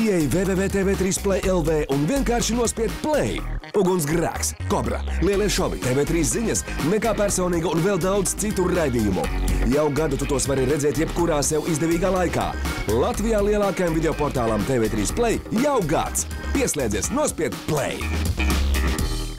Ieej www.tv3play LV un vienkārši nospied play. Ugunsgrēks, kobra, lielie šovi, TV3 ziņas, nekā personīga un vēl daudz citu raidījumu. Jau gadu tu tos vari redzēt jebkurā sev izdevīgā laikā. Latvijā lielākajam video portālam TV3 Play jau gads. Pieslēdzies, nospied play!